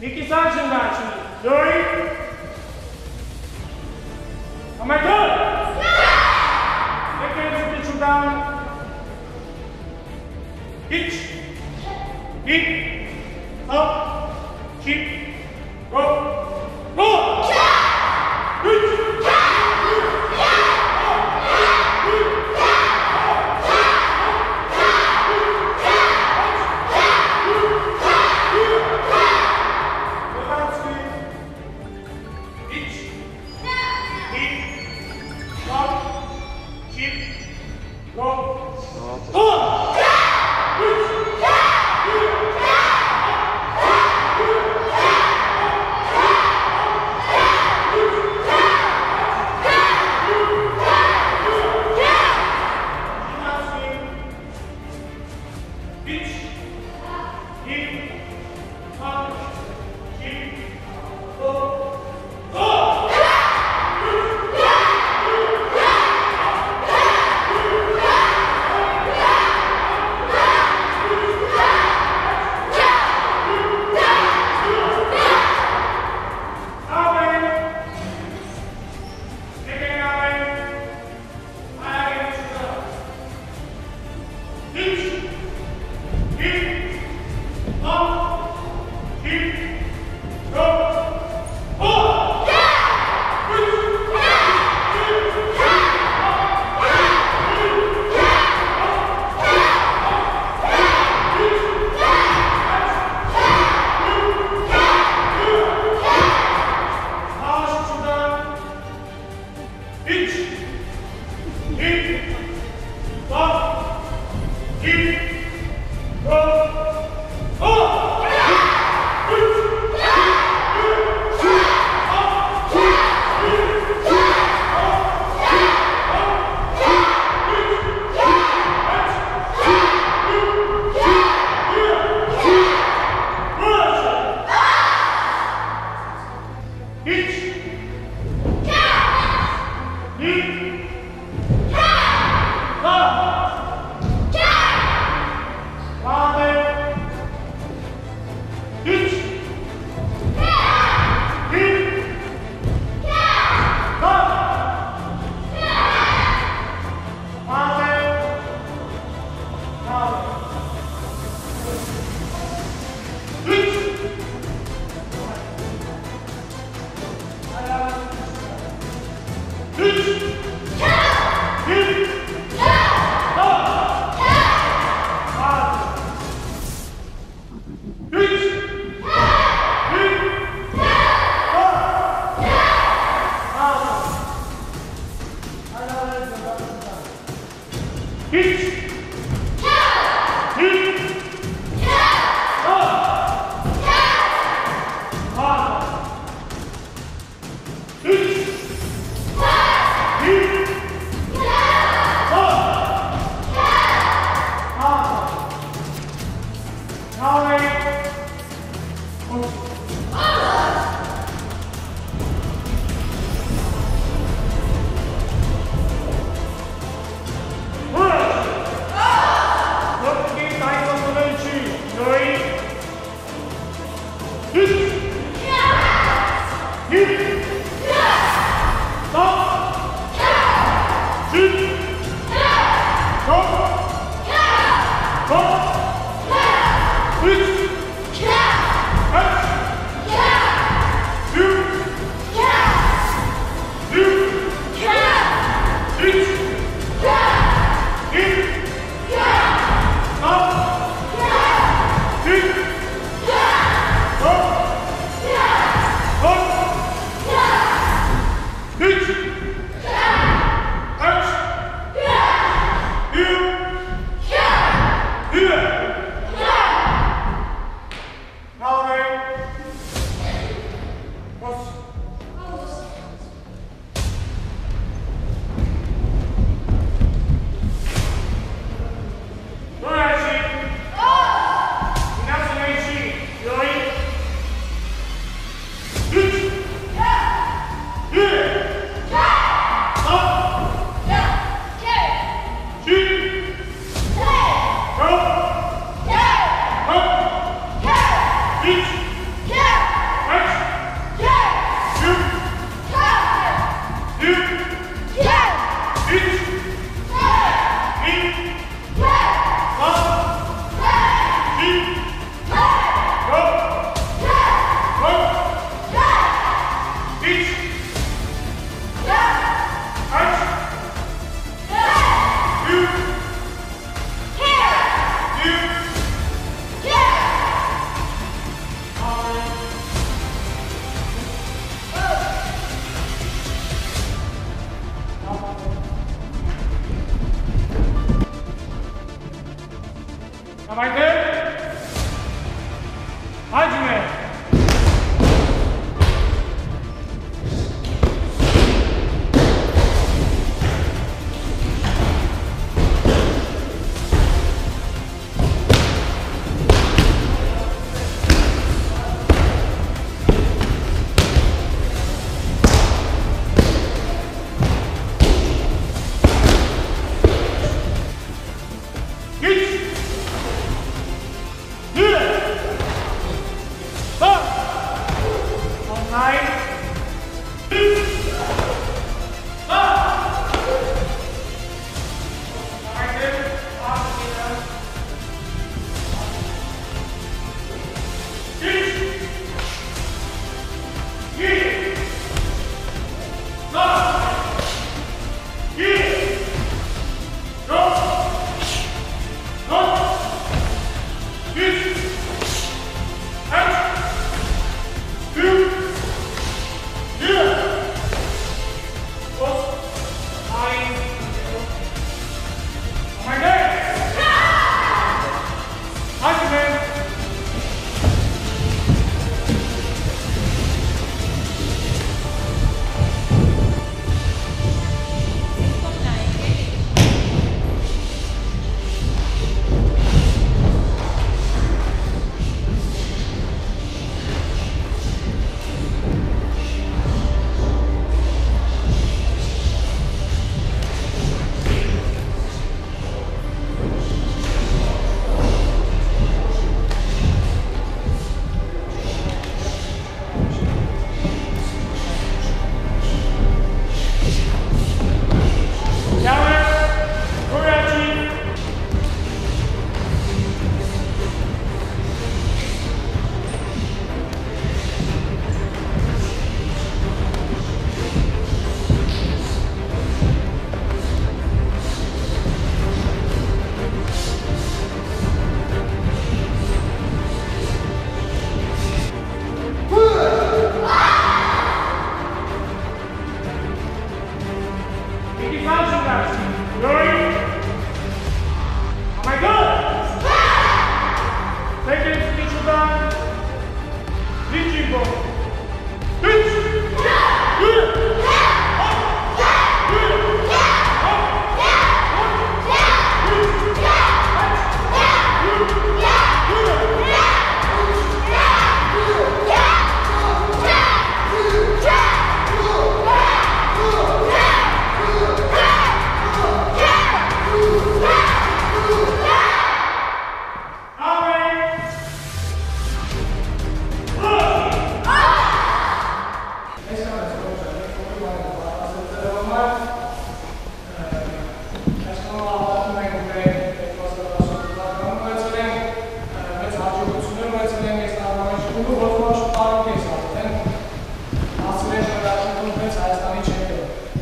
Nikki Sanchez, actually. Dory. Two. Am I good?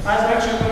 Resurrection